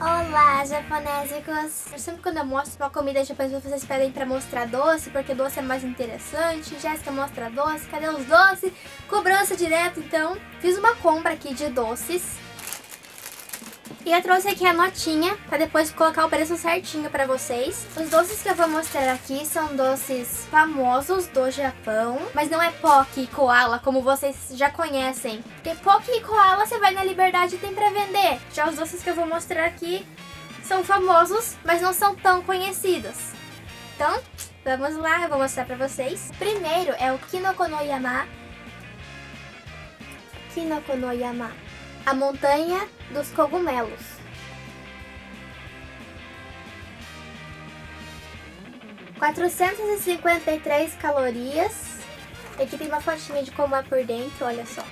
Olá, japonésicos! Sempre quando eu mostro uma comida japonesa, vocês pedem pra mostrar doce, porque doce é mais interessante. Jéssica mostra doce, cadê os doces? Cobrança direto, então. Fiz uma compra aqui de doces. E eu trouxe aqui a notinha para depois colocar o preço certinho para vocês. Os doces que eu vou mostrar aqui são doces famosos do Japão, mas não é Pocky e Koala como vocês já conhecem. Porque Pocky e Koala você vai na Liberdade e tem para vender. Já os doces que eu vou mostrar aqui são famosos, mas não são tão conhecidos. Então, vamos lá, eu vou mostrar para vocês. Primeiro é o Kinoko no Yama. Kinoko no Yama. A montanha dos cogumelos. Quatrocentas e cinquenta e três calorias. Aqui tem uma fotinha de como é por dentro, olha só.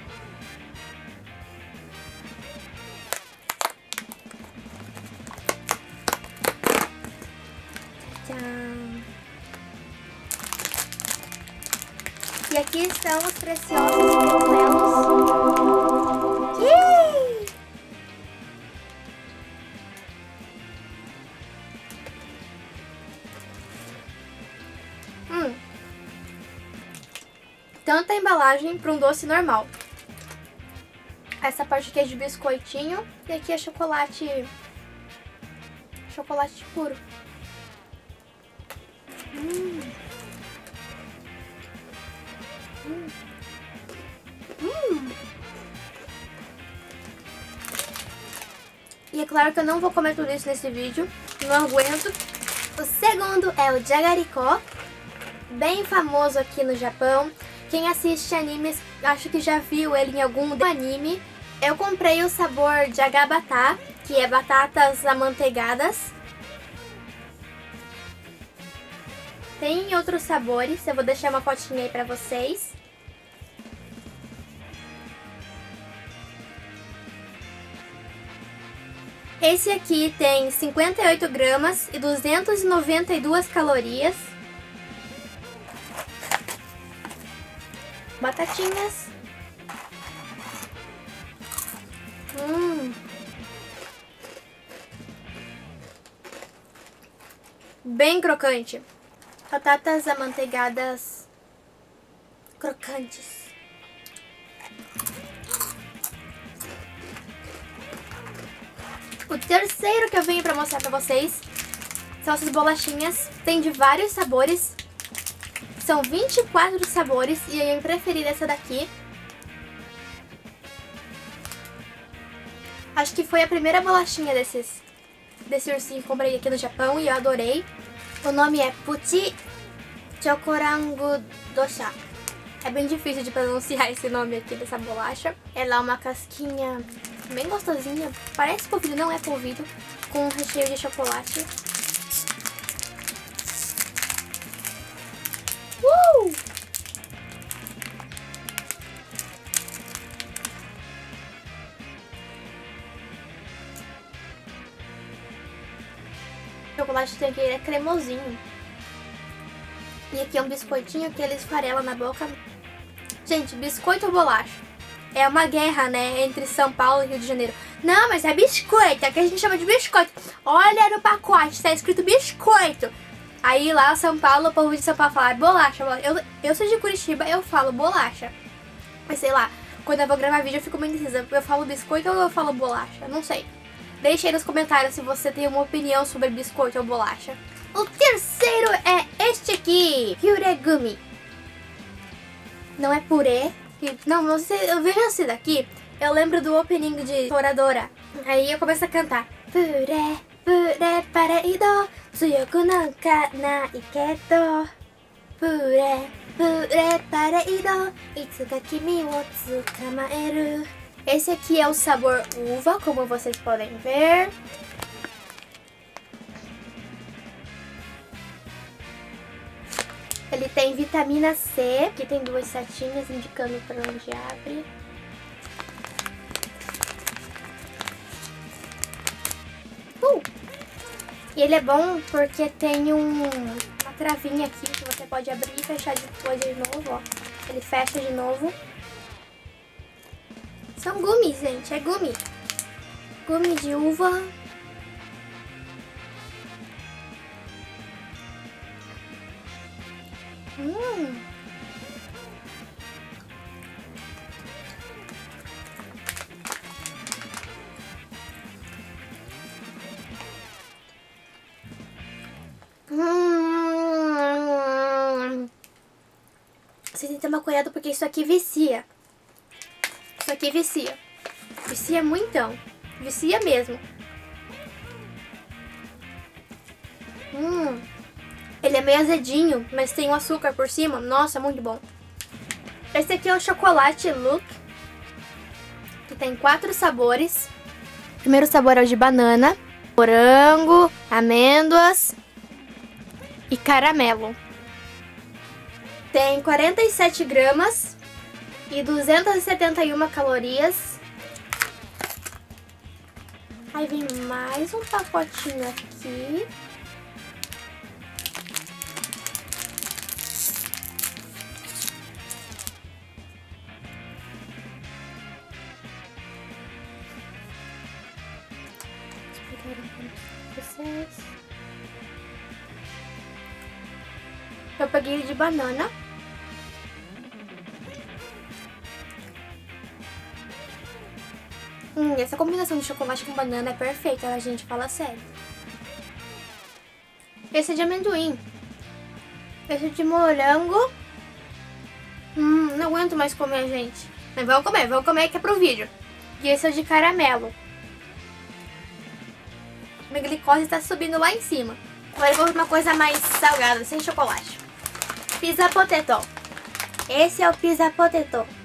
Tanta embalagem para um doce normal. Essa parte aqui é de biscoitinho e aqui é chocolate... Chocolate puro. Hum. Hum. Hum. E é claro que eu não vou comer tudo isso nesse vídeo, não aguento. O segundo é o Jagaricó, bem famoso aqui no Japão. Quem assiste animes, acho que já viu ele em algum anime. Eu comprei o sabor de Agabata, que é batatas amanteigadas. Tem outros sabores, eu vou deixar uma fotinha aí pra vocês. Esse aqui tem 58 gramas e 292 calorias. Batatinhas. Hum. Bem crocante. Batatas amanteigadas crocantes. O terceiro que eu venho pra mostrar pra vocês são essas bolachinhas. Tem de vários sabores. São 24 sabores e minha preferida é essa daqui. Acho que foi a primeira bolachinha desses, desse ursinho que comprei aqui no Japão e eu adorei. O nome é Puti Chokorango Dosha. É bem difícil de pronunciar esse nome aqui dessa bolacha. Ela é uma casquinha bem gostosinha. Parece polvilho, não é polvilho. Com recheio de chocolate. Chocolate tem aqui, é cremosinho. E aqui é um biscoitinho que ele esfarela na boca. Gente, biscoito ou bolacha? é uma guerra, né, entre São Paulo e Rio de Janeiro. Não, mas é biscoito, é que a gente chama de biscoito. Olha no pacote, tá escrito biscoito. Aí lá São Paulo, o povo de São Paulo fala bolacha. Eu, eu sou de Curitiba, eu falo bolacha. Mas sei lá, quando eu vou gravar vídeo eu fico meio indecisa. Eu falo biscoito ou eu falo bolacha? Não sei. Deixe aí nos comentários se você tem uma opinião sobre biscoito ou bolacha. O terceiro é este aqui, Hyuregumi. Não é purê, não, você, eu vejo esse daqui, eu lembro do opening de Toradora. Aí eu começo a cantar. Pure, pure pareido, suyoku nanka nai kedo. Pure, pure pareido, itsuka kimi wo tsukamaeru. Esse aqui é o sabor uva, como vocês podem ver. Ele tem vitamina C, aqui tem duas setinhas indicando para onde abre. Uh! E ele é bom porque tem um, uma travinha aqui que você pode abrir e fechar depois de novo, ó. Ele fecha de novo. São gummies, gente. É gumi. Gumi de uva. Hum. Hum. Você tem que tomar cuidado porque isso aqui vicia. Isso aqui vicia. Vicia muitão. Vicia mesmo. Hum. Ele é meio azedinho, mas tem um açúcar por cima. Nossa, muito bom. Esse aqui é o chocolate Look. Que tem quatro sabores. O primeiro sabor é o de banana, morango, amêndoas e caramelo. Tem 47 gramas e 271 calorias. Aí vem mais um pacotinho aqui. Eu peguei de banana. Hum, essa combinação de chocolate com banana é perfeita, a gente fala sério. Esse é de amendoim. Esse é de morango. Hum, não aguento mais comer, gente. Mas vamos comer, vamos comer que é pro vídeo. E esse é de caramelo. Minha glicose está subindo lá em cima. Agora eu vou uma coisa mais salgada, sem chocolate. Pizza Potato. Esse é o Pizza Potato.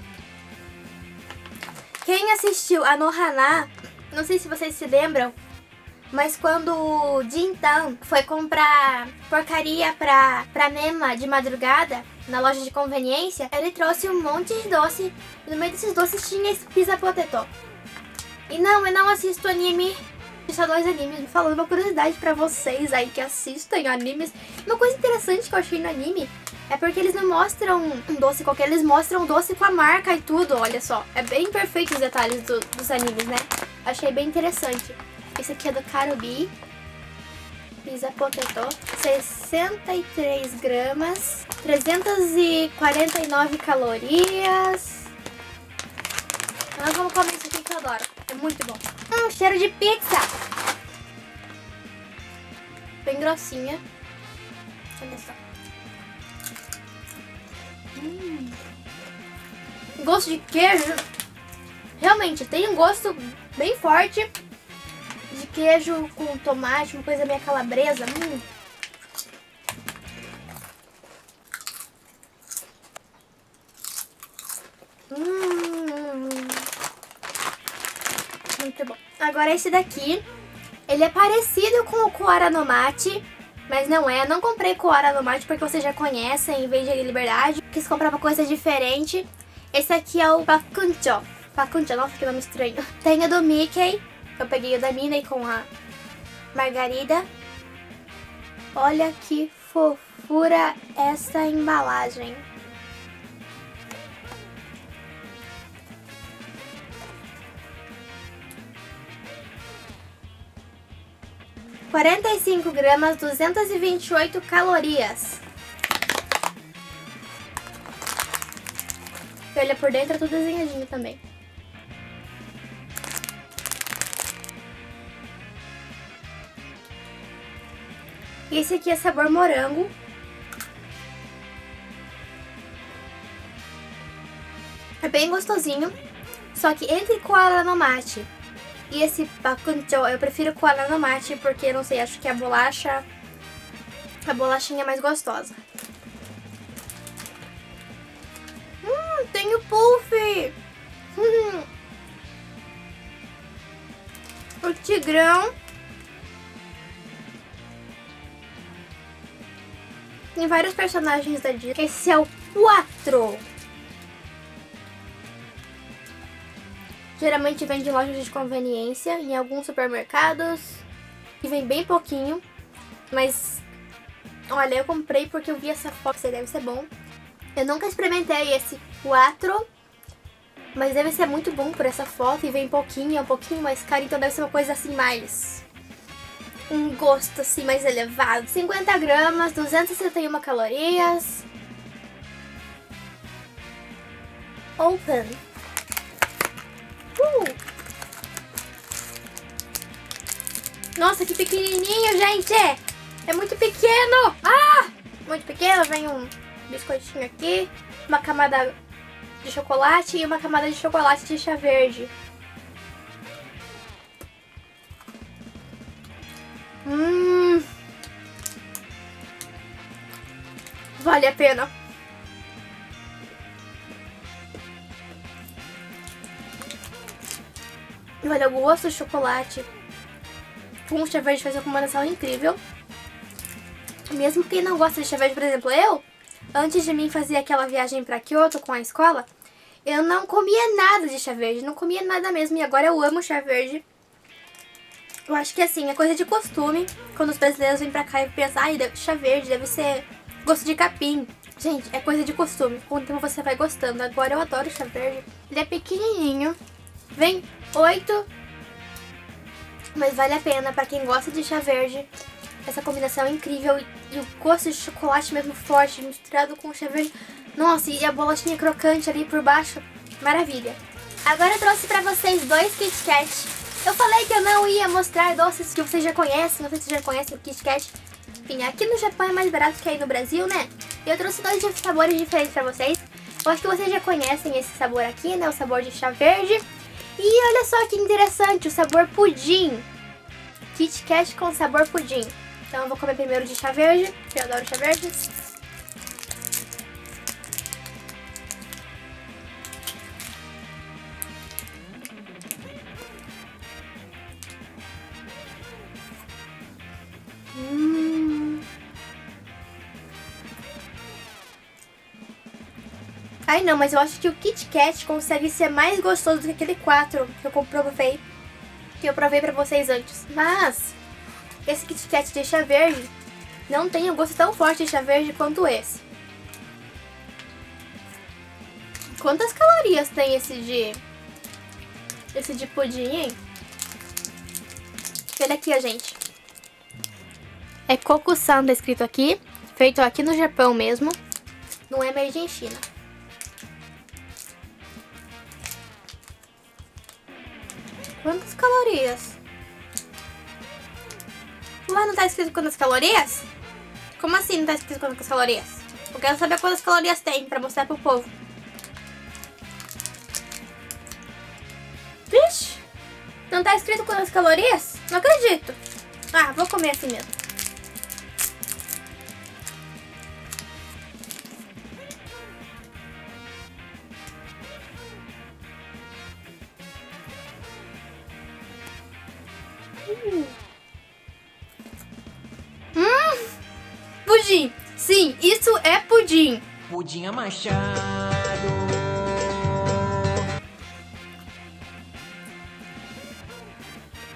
Quem assistiu a Nohana, não sei se vocês se lembram, mas quando o Jintan foi comprar porcaria pra, pra Mema de madrugada, na loja de conveniência, ele trouxe um monte de doce. E no meio desses doces tinha esse pizza potato. E não, eu não assisto anime só dois animes, falando uma curiosidade pra vocês aí que assistem animes. Uma coisa interessante que eu achei no anime é porque eles não mostram um doce qualquer, eles mostram um doce com a marca e tudo, olha só. É bem perfeito os detalhes do, dos animes, né? Achei bem interessante. Esse aqui é do Karubi. Pizza Potato. 63 gramas. 349 calorias. Nós vamos comer isso aqui que eu adoro. É muito bom. Hum, cheiro de pizza. Bem grossinha. Olha só. Hum. Gosto de queijo. Realmente, tem um gosto bem forte de queijo com tomate, uma coisa meio calabresa. Hum. Hum. Muito bom. Agora esse daqui, ele é parecido com o Koara no Mate, mas não é. Não comprei Koara no Mate porque vocês já conhecem, em vez de Liberdade. Quis comprar uma coisa diferente. Esse aqui é o Bakuncho. Bakuncho, nossa, que nome estranho. Tem o do Mickey. Eu peguei o da Minnie com a Margarida. Olha que fofura essa embalagem. 45 gramas, 228 calorias. E olha por dentro, é tudo desenhadinho também. Esse aqui é sabor morango. É bem gostosinho. Só que entre koala no mate e esse bakuncho, eu prefiro com a nanomate, porque, não sei, acho que a bolacha... A bolachinha é mais gostosa. Hum, tem o puff! Hum. O tigrão. Tem vários personagens da Disney. Esse é o 4. Geralmente vem de lojas de conveniência, em alguns supermercados. E vem bem pouquinho. Mas, olha, eu comprei porque eu vi essa foto, deve ser bom. Eu nunca experimentei esse 4, mas deve ser muito bom por essa foto e vem pouquinho, é um pouquinho mais caro, então deve ser uma coisa assim mais... Um gosto assim mais elevado. 50 gramas, 261 calorias. Open. Uh! Nossa, que pequenininho, gente! É muito pequeno! Ah! Muito pequeno, vem um biscoitinho aqui, uma camada de chocolate e uma camada de chocolate de chá verde. Hum. Vale a pena. Olha, o gosto do chocolate com chá verde faz uma combinação incrível. Mesmo quem não gosta de chá verde, por exemplo, eu, antes de mim fazer aquela viagem para Kyoto com a escola, eu não comia nada de chá verde, não comia nada mesmo. E agora eu amo chá verde. Eu acho que assim, é coisa de costume. Quando os brasileiros vêm pra cá e pensam, ai, chá verde deve ser gosto de capim. Gente, é coisa de costume. Com o tempo você vai gostando. Agora eu adoro chá verde. Ele é pequenininho. Vem oito. Mas vale a pena pra quem gosta de chá verde. Essa combinação é incrível. E, o gosto de chocolate mesmo forte, misturado com chá verde. Nossa, e a bolachinha crocante ali por baixo. Maravilha. Agora eu trouxe pra vocês dois Kit Kat. Eu falei que eu não ia mostrar doces que vocês já conhecem. Não sei se vocês já conhecem o Kit Kat. Enfim, aqui no Japão é mais barato que aí no Brasil, né? Eu trouxe dois sabores diferentes pra vocês. Eu acho que vocês já conhecem esse sabor aqui, né? O sabor de chá verde. E olha só que interessante, o sabor pudim. Kit Kat com sabor pudim. Então eu vou comer primeiro de chá verde, eu adoro chá verde. Ai não, mas eu acho que o Kit Kat consegue ser mais gostoso do que aquele 4 que eu comprovei, que eu provei pra vocês antes. Mas, esse Kit Kat de chá verde não tem um gosto tão forte de chá verde quanto esse. Quantas calorias tem esse de... Esse de pudim, hein? Olha aqui, ó, gente. É Koku-san, tá escrito aqui. Feito aqui no Japão mesmo. Não é made in China. Quantas calorias? Ué, não tá escrito quantas calorias? Como assim não tá escrito quantas calorias? Eu quero saber quantas calorias tem pra mostrar pro povo. Vixe! Não tá escrito quantas calorias? Não acredito. Ah, vou comer assim mesmo. Hum. Pudim. Sim, isso é pudim. Pudim amachado.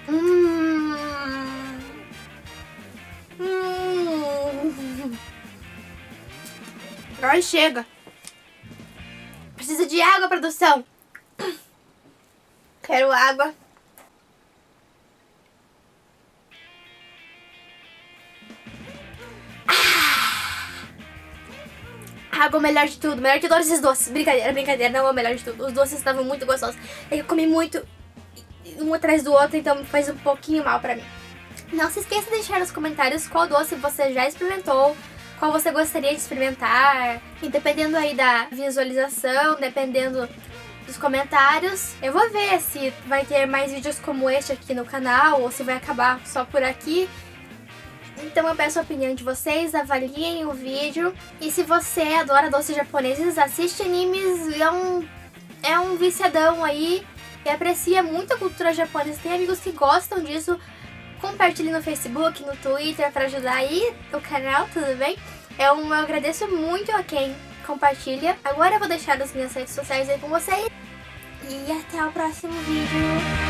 Hum. Hum. Ai, chega. Precisa de água, produção. Quero água. Água é o melhor de tudo. Melhor de todos esses doces. Brincadeira, brincadeira, não é o melhor de tudo. Os doces estavam muito gostosos. É que eu comi muito um atrás do outro, então faz um pouquinho mal pra mim. Não se esqueça de deixar nos comentários qual doce você já experimentou, qual você gostaria de experimentar. E dependendo aí da visualização, dependendo dos comentários, eu vou ver se vai ter mais vídeos como este aqui no canal ou se vai acabar só por aqui. Então eu peço a opinião de vocês, avaliem o vídeo. E se você adora doces japoneses, assiste animes, é um, é um viciadão aí e aprecia muito a cultura japonesa. Tem amigos que gostam disso. Compartilhe no Facebook, no Twitter para ajudar aí o canal, tudo bem? Eu, eu agradeço muito a quem compartilha. Agora eu vou deixar as minhas redes sociais aí com vocês. E até o próximo vídeo.